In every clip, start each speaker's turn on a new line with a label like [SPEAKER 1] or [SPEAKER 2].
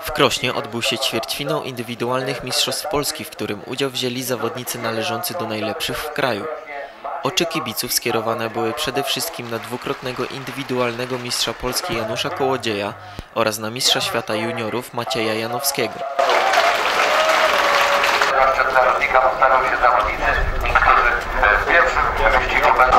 [SPEAKER 1] W Krośnie odbył się ćwierćfinał indywidualnych Mistrzostw Polski, w którym udział wzięli zawodnicy należący do najlepszych w kraju. Oczy kibiców skierowane były przede wszystkim na dwukrotnego indywidualnego mistrza Polski Janusza Kołodzieja oraz na mistrza świata juniorów Macieja Janowskiego.
[SPEAKER 2] Postawią się zawodnicy, którzy w pierwszym wyścigu będą...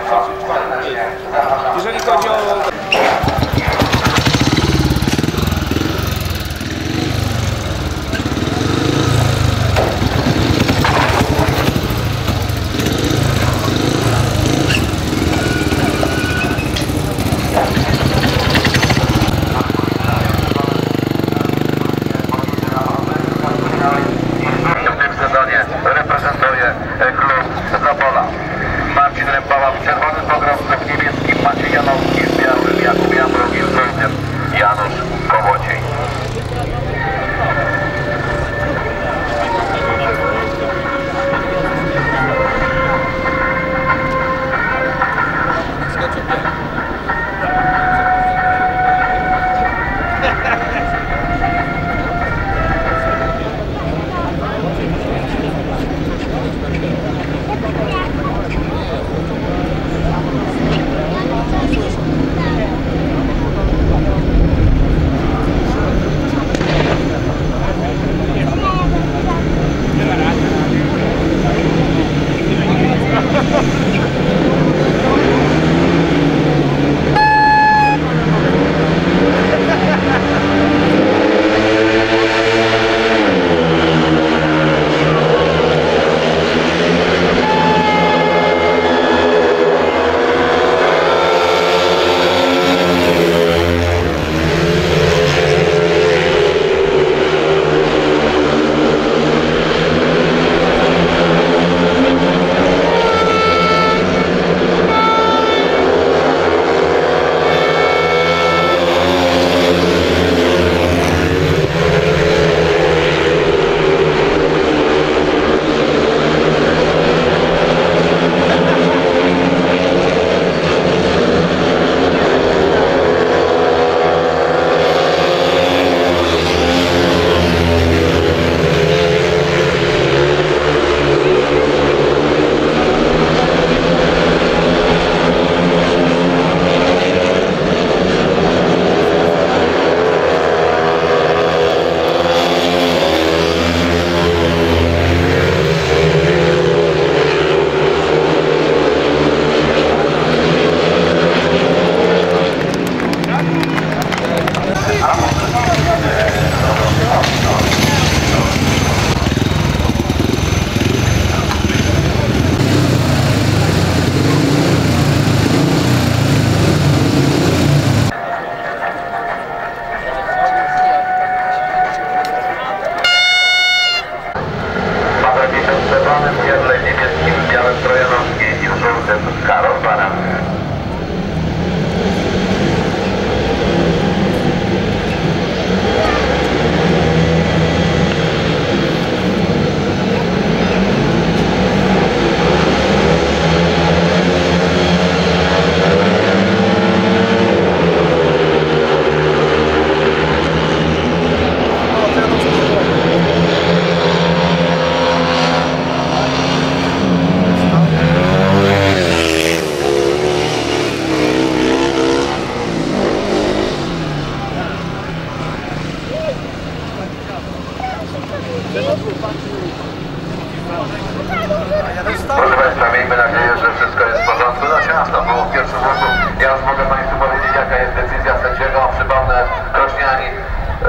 [SPEAKER 2] Przypomnę, Krośniani,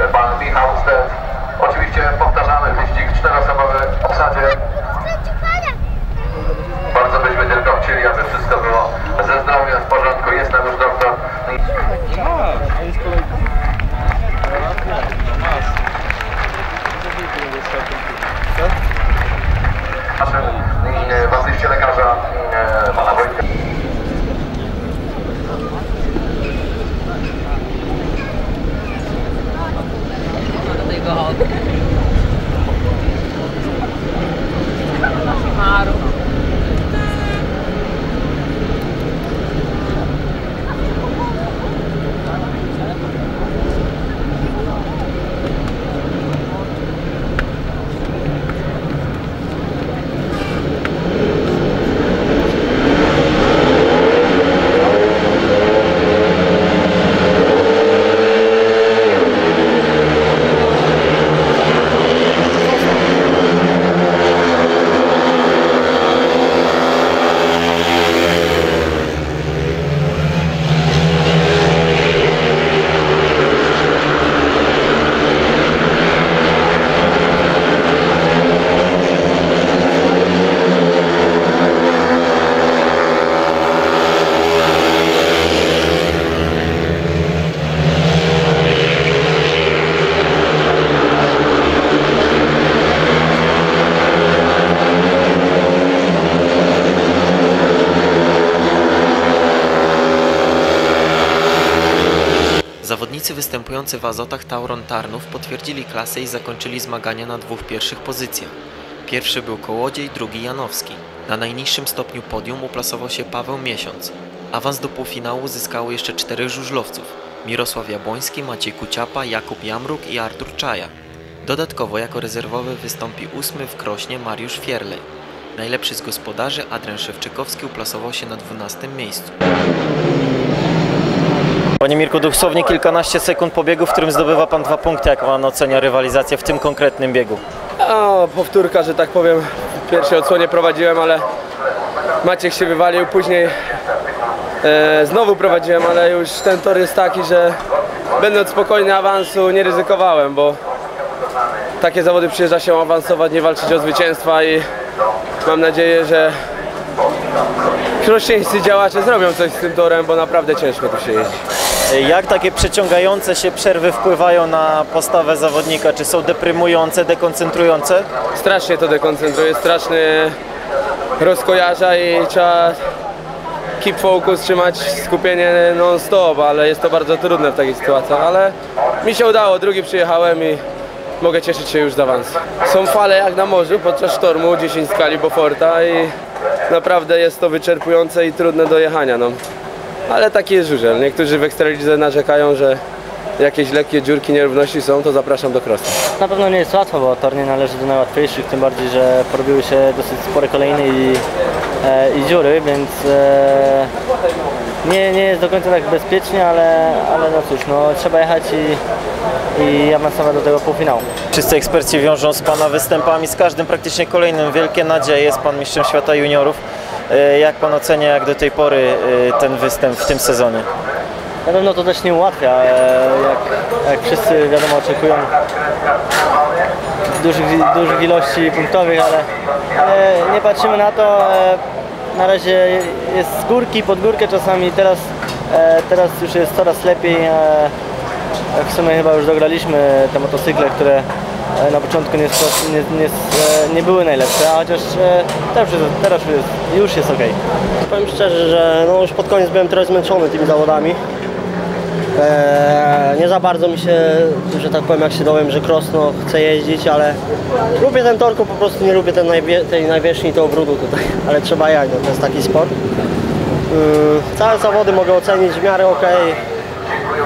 [SPEAKER 2] e, Pan Michał Stew. Oczywiście powtarzamy wyścig czteroosobowy w obsadzie. Bardzo byśmy tylko chcieli, aby wszystko było ze zdrowiem w porządku. Jest nam już doktor. Proszę.
[SPEAKER 1] Zawodnicy występujący w Azotach Tauron Tarnów potwierdzili klasę i zakończyli zmagania na dwóch pierwszych pozycjach. Pierwszy był Kołodziej, drugi Janowski. Na najniższym stopniu podium uplasował się Paweł Miesiąc. Awans do półfinału zyskało jeszcze czterech żużlowców. Mirosław Jabłoński, Maciej Kuciapa, Jakub Jamruk i Artur Czaja. Dodatkowo jako rezerwowy wystąpi ósmy w Krośnie Mariusz Fierlej. Najlepszy z gospodarzy Adrian Szewczykowski uplasował się na 12 miejscu.
[SPEAKER 3] Panie Mirku, dosłownie kilkanaście sekund po biegu, w którym zdobywa Pan dwa punkty. Jak Pan ocenia rywalizację w tym konkretnym biegu?
[SPEAKER 4] A, powtórka, że tak powiem. W pierwszej odsłonie prowadziłem, ale Maciek się wywalił. Później e, znowu prowadziłem, ale już ten tor jest taki, że będąc spokojny awansu nie ryzykowałem, bo takie zawody przyjeżdża się awansować, nie walczyć o zwycięstwa i mam nadzieję, że krościeńscy działacze zrobią coś z tym torem, bo naprawdę ciężko tu się jeździ.
[SPEAKER 3] Jak takie przeciągające się przerwy wpływają na postawę zawodnika? Czy są deprymujące, dekoncentrujące?
[SPEAKER 4] strasznie to dekoncentruje, strasznie rozkojarza i trzeba keep focus, trzymać skupienie non-stop, ale jest to bardzo trudne w takich sytuacjach, ale mi się udało, drugi przyjechałem i mogę cieszyć się już z awansu. Są fale jak na morzu podczas sztormu, 10 skali Beauforta i naprawdę jest to wyczerpujące i trudne do jechania, no. Ale taki jest żużel. Niektórzy w Ekstralidze narzekają, że jakieś lekkie dziurki, nierówności są, to zapraszam do crossa.
[SPEAKER 5] Na pewno nie jest łatwo, bo tor nie należy do najłatwiejszych, tym bardziej, że porobiły się dosyć spore kolejne i, e, i dziury, więc e, nie, nie jest do końca tak bezpiecznie, ale, ale no cóż, no, trzeba jechać i, i awansować do tego półfinału.
[SPEAKER 3] Wszyscy eksperci wiążą z Pana występami, z każdym praktycznie kolejnym wielkie nadzieje. Jest Pan mistrzem świata juniorów. E, Jak Pan ocenia, jak do tej pory e, ten występ w tym sezonie?
[SPEAKER 5] Na pewno to też nie ułatwia, e, jak, jak wszyscy wiadomo oczekują dużych, dużych ilości punktowych, ale nie patrzymy na to. Na razie jest z górki pod górkę czasami, teraz, e, teraz już jest coraz lepiej. e, W sumie chyba już dograliśmy te motocykle, które e, na początku nie, nie, nie, nie były najlepsze, a chociaż teraz, teraz już jest, już jest ok.
[SPEAKER 6] Powiem szczerze, że no już pod koniec byłem trochę zmęczony tymi zawodami. Eee, nie za bardzo mi się, że tak powiem, jak się dowiem, że Krosno chce jeździć, ale lubię ten torku, po prostu nie lubię ten najwie, tej nawierzchni, tego brudu tutaj, ale trzeba jechać, no, to jest taki sport. Yy, całe zawody mogę ocenić w miarę ok,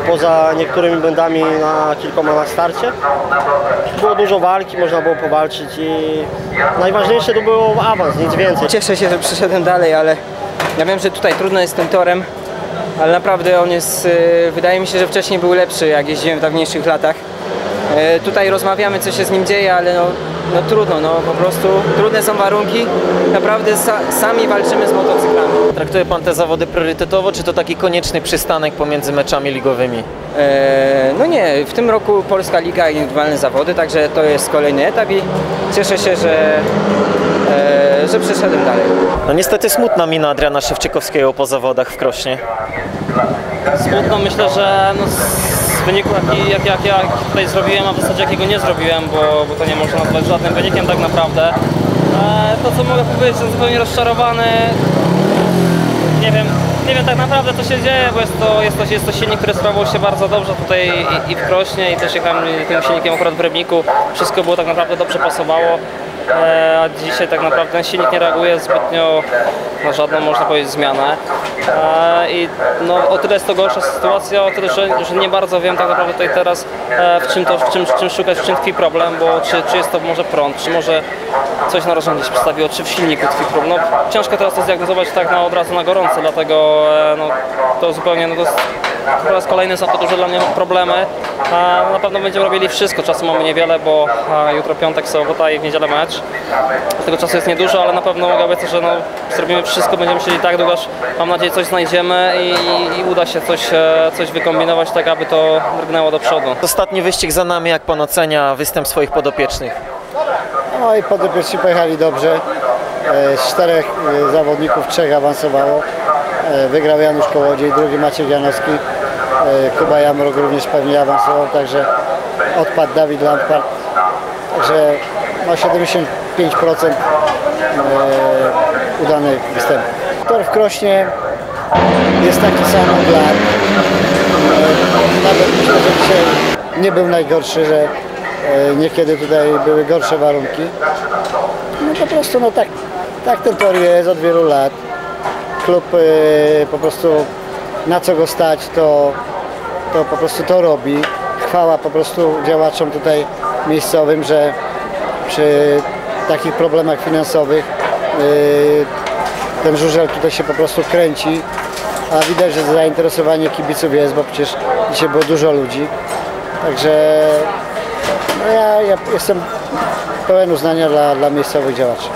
[SPEAKER 6] poza niektórymi błędami na kilkoma na starcie. Było dużo walki, można było powalczyć i najważniejsze to było awans, nic więcej.
[SPEAKER 7] Cieszę się, że przyszedłem dalej, ale ja wiem, że tutaj trudno jest tym torem, ale naprawdę on jest, y, wydaje mi się, że wcześniej był lepszy, jak jeździłem w dawniejszych latach. Y, Tutaj rozmawiamy, co się z nim dzieje, ale no, no trudno, no po prostu trudne są warunki. Naprawdę sa, sami walczymy z motocyklami.
[SPEAKER 3] Traktuje Pan te zawody priorytetowo, czy to taki konieczny przystanek pomiędzy meczami ligowymi?
[SPEAKER 7] E, No nie, w tym roku Polska Liga indywidualne zawody, także to jest kolejny etap i cieszę się, że, e, że przeszedłem dalej.
[SPEAKER 3] No niestety smutna mina Adriana Szewczykowskiego po zawodach w Krośnie.
[SPEAKER 8] Smutno myślę, że no z wyniku jaki, jak, jak ja tutaj zrobiłem, a w zasadzie jakiego nie zrobiłem, bo, bo to nie można nazwać żadnym wynikiem tak naprawdę. E, to co mogę powiedzieć, jestem zupełnie rozczarowany. Nie wiem, nie wiem tak naprawdę co się dzieje, bo jest to, jest to, jest to silnik, który sprawował się bardzo dobrze tutaj i, i w Krośnie i też jechałem tym silnikiem akurat w Rybniku. Wszystko było tak naprawdę dobrze pasowało. E, a dzisiaj tak naprawdę silnik nie reaguje zbytnio na żadną, można powiedzieć, zmianę. E, I no, o tyle jest to gorsza sytuacja, o tyle, że, że nie bardzo wiem tak naprawdę tutaj teraz, e, w czym to, w czym, w czym szukać, w czym tkwi problem, bo czy, czy jest to może prąd, czy może coś na rozrządzie się przedstawiło, czy w silniku tkwi problem. No, ciężko teraz to zdiagnozować tak na, od razu na gorąco, dlatego e, no, to zupełnie, no to po raz kolejny są to duże dla mnie problemy. Na pewno będziemy robili wszystko, czasu mamy niewiele, bo jutro piątek, sobota i w niedzielę mecz. Tego czasu jest niedużo, ale na pewno mogę obiecać, że no, zrobimy wszystko, będziemy siedzieli tak długo, aż mam nadzieję coś znajdziemy i, i, i uda się coś, e, coś wykombinować tak, aby to drgnęło do przodu.
[SPEAKER 3] Ostatni wyścig za nami, jak Pan ocenia występ swoich podopiecznych?
[SPEAKER 9] No i podopieczni pojechali dobrze. E, Z czterech e, zawodników trzech awansowało. E, Wygrał Janusz Kołodziej, drugi Maciej Janowski. Kuba Jamrok również pewnie awansował, także odpadł Dawid Lampard. Także no 75% e, udany występ. Tor w Krośnie jest taki sam. E, nawet myślę, że dzisiaj nie był najgorszy, że niekiedy tutaj były gorsze warunki. No po prostu no tak, tak ten tor jest od wielu lat. Klub e, po prostu na co go stać, to, to po prostu to robi. Chwała po prostu działaczom tutaj miejscowym, że przy takich problemach finansowych yy, ten żużel tutaj się po prostu kręci, a widać, że zainteresowanie kibiców jest, bo przecież dzisiaj było dużo ludzi. Także ja, ja jestem pełen uznania dla, dla miejscowych działaczy.